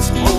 was